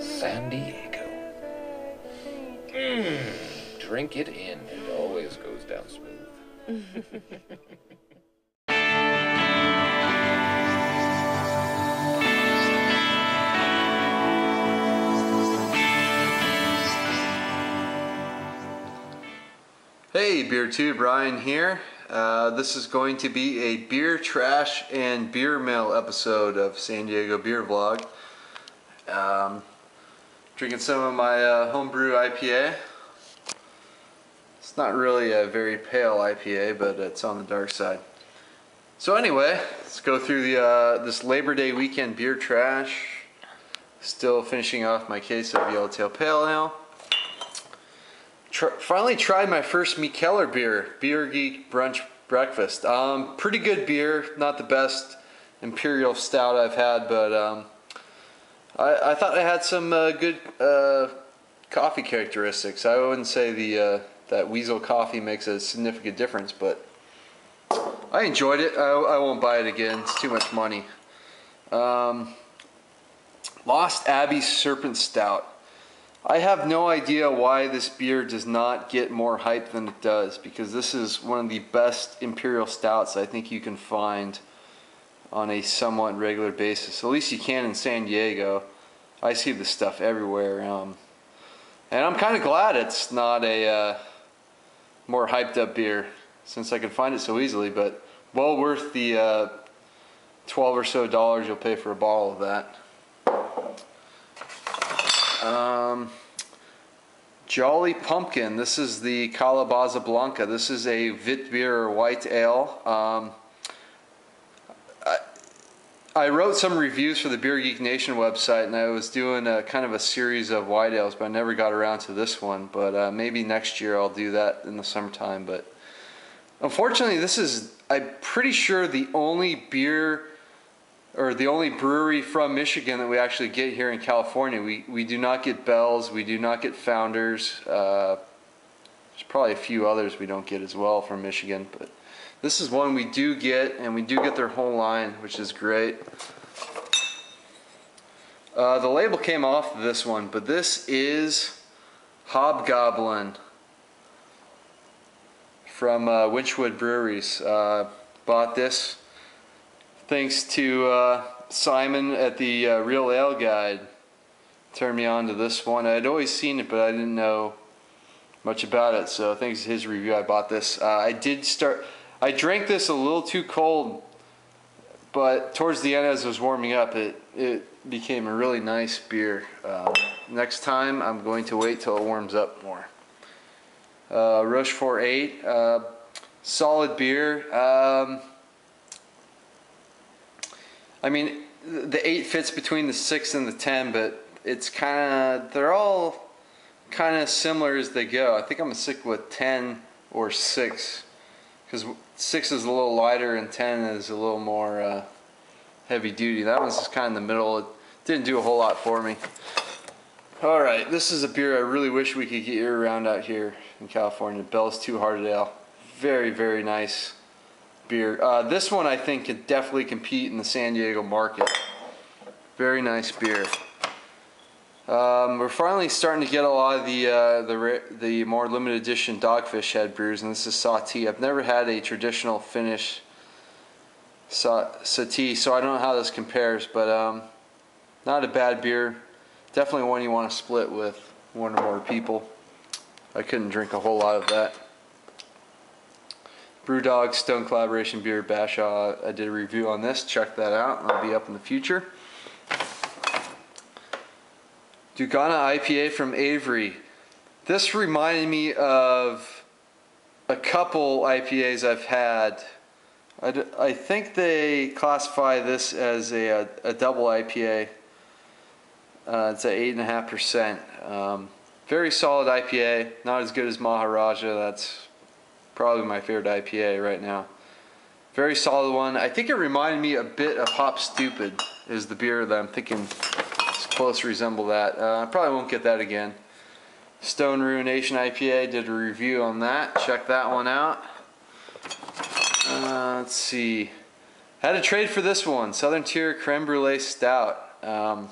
San Diego. Mmm. Drink it in. It always goes down smooth. Hey, Beer Tube, Ryan here. Uh, this is going to be a beer trash and beer mail episode of San Diego Beer Vlog. Um, drinking some of my uh, homebrew IPA. It's not really a very pale IPA, but it's on the dark side. So anyway, let's go through the uh, this Labor Day weekend beer trash. Still finishing off my case of Yellowtail Pale Ale. Tr- finally tried my first Mikkeller beer, Beer Geek Brunch Breakfast. Um, pretty good beer, not the best imperial stout I've had, but um, I, I thought I had some uh, good uh, coffee characteristics. I wouldn't say the uh, that Weasel coffee makes a significant difference, but I enjoyed it. I, I won't buy it again. It's too much money. Um, Lost Abbey Serpent Stout. I have no idea why this beer does not get more hype than it does because this is one of the best imperial stouts I think you can find on a somewhat regular basis. At least you can in San Diego. I see this stuff everywhere. Um, and I'm kind of glad it's not a uh, more hyped up beer since I can find it so easily, but well worth the uh, 12 or so dollars you'll pay for a bottle of that. Um, Jolly Pumpkin. This is the Calabaza Blanca. This is a Witbier white ale. Um, I, I wrote some reviews for the Beer Geek Nation website, and I was doing a kind of a series of white ales, but I never got around to this one. But uh, maybe next year I'll do that in the summertime. But unfortunately, this is I'm pretty sure the only beer or the only brewery from Michigan that we actually get here in California. We we do not get Bell's, we do not get Founders. Uh, there's probably a few others we don't get as well from Michigan, but this is one we do get, and we do get their whole line, which is great. Uh, the label came off of this one, but this is Hobgoblin from uh, Wychwood Breweries. Uh, bought this thanks to uh, Simon at the uh, Real Ale Guide, turned me on to this one. I'd always seen it, but I didn't know much about it. So thanks to his review, I bought this. Uh, I did start. I drank this a little too cold, but towards the end, as it was warming up, it it became a really nice beer. Uh, next time, I'm going to wait till it warms up more. Uh, Rochefort 8, uh, solid beer. Um, I mean, the eight fits between the six and the ten, but it's kind of they're all kind of similar as they go. I think I'm gonna stick with ten or six because six is a little lighter and ten is a little more uh, heavy duty. That one's just kind of in the middle. It didn't do a whole lot for me. All right, this is a beer I really wish we could get year round out here in California. Bell's Two Hearted Ale, very very nice beer. Uh, this one I think could definitely compete in the San Diego market. Very nice beer. Um, we're finally starting to get a lot of the uh, the the more limited edition Dogfish Head brews, and this is Sah'tea. I've never had a traditional Finnish Sahti, so I don't know how this compares, but um, not a bad beer. Definitely one you want to split with one or more people. I couldn't drink a whole lot of that. Brewdog Stone Collaboration Beer Bashah. I did a review on this. Check that out. I'll be up in the future. Dugana IPA from Avery. This reminded me of a couple IPAs I've had. I, I think they classify this as a, a, a double IPA. Uh, it's at 8.5%. Um, very solid IPA. Not as good as Maharaja. That's probably my favorite IPA right now. Very solid one. I think it reminded me a bit of Hop Stoopid is the beer that I'm thinking is close to resemble that. Uh, I probably won't get that again. Stone Ruination IPA did a review on that. Check that one out. Uh, let's see. Had to trade for this one, Southern Tier Creme Brulee Stout. Um,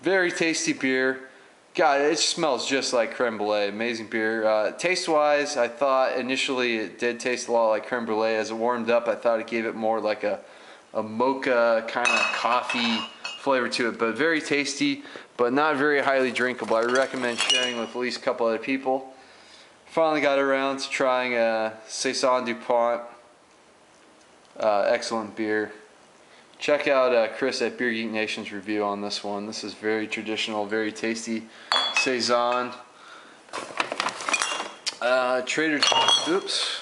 very tasty beer. God, it smells just like creme brulee. Amazing beer. Uh, taste wise, I thought initially it did taste a lot like creme brulee. As it warmed up, I thought it gave it more like a, a mocha kind of coffee flavor to it, but very tasty, but not very highly drinkable. I recommend sharing with at least a couple other people. Finally got around to trying a Saison DuPont. Uh, excellent beer. Check out uh, Chris at Beer Geek Nation's review on this one. This is very traditional, very tasty saison. Uh, Trader, joe's. oops,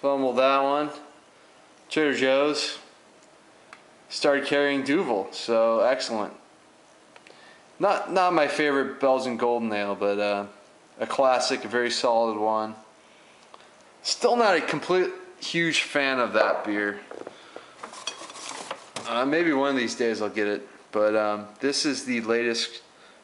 fumbled that one. Trader Joe's started carrying Duvel, so excellent. Not not my favorite Belgian Golden Ale, but uh, a classic, a very solid one. Still not a complete huge fan of that beer. Uh, maybe one of these days I'll get it. But um, this is the latest,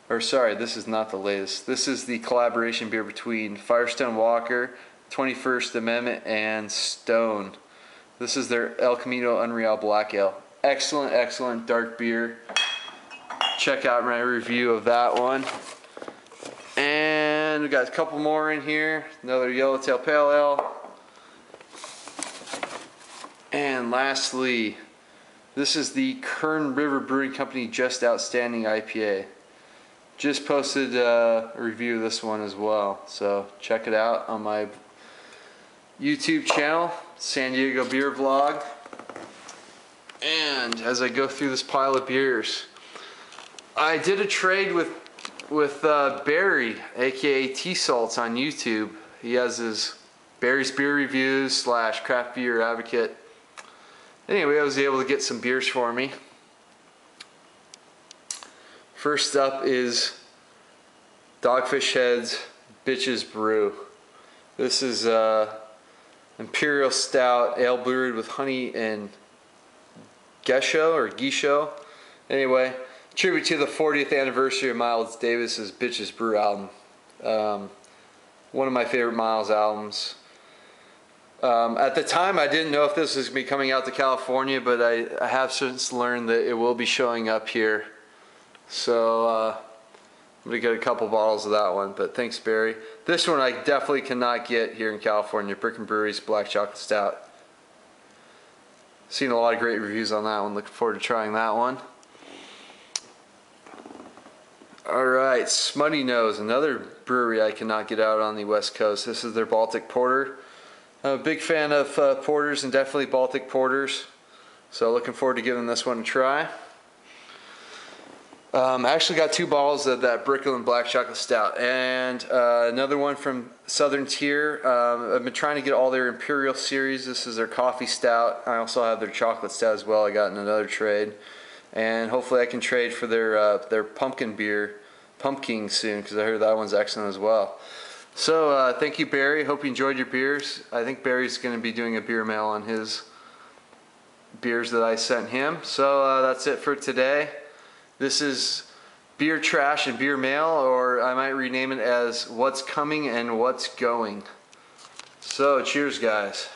or sorry, this is not the latest. This is the collaboration beer between Firestone Walker, 21st Amendment, and Stone. This is their El Camino Unreal Black Ale. Excellent, excellent dark beer. Check out my review of that one. And we got a couple more in here. Another Yellowtail Pale Ale. And lastly, this is the Kern River Brewing Company Just Outstanding IPA. Just posted uh, a review of this one as well, so check it out on my YouTube channel, San Diego Beer Vlog. And as I go through this pile of beers, I did a trade with with uh, Barry, aka Tsalts, on YouTube. He has his Barry's Beer Reviews slash Craft Beer Advocate Anyway, I was able to get some beers for me. First up is Dogfish Head's Bitches Brew. This is uh, Imperial Stout ale brewed with honey and gesho or gisho. Anyway, tribute to the 40th anniversary of Miles Davis's Bitches Brew album. Um, one of my favorite Miles albums. Um, at the time, I didn't know if this was going to be coming out to California, but I, I, have since learned that it will be showing up here. So uh, I'm going to get a couple bottles of that one, but thanks, Barry. This one I definitely cannot get here in California, Brooklyn Brewery's Black Chocolate Stout. Seen a lot of great reviews on that one. Looking forward to trying that one. All right, Smuttynose, another brewery I cannot get out on the West Coast. This is their Baltic Porter. I'm a big fan of uh, porters and definitely Baltic porters. So looking forward to giving this one a try. Um, I actually got two bottles of that Brooklyn Black Chocolate Stout and uh, another one from Southern Tier. Um, I've been trying to get all their Imperial series. This is their coffee stout. I also have their chocolate stout as well. I got in another trade. And hopefully I can trade for their, uh, their pumpkin beer, Pumking soon, because I heard that one's excellent as well. So uh, thank you, Barry. Hope you enjoyed your beers. I think Barry's going to be doing a beer mail on his beers that I sent him. So uh, that's it for today. This is beer trash and beer mail, or I might rename it as what's coming and what's going. So cheers, guys.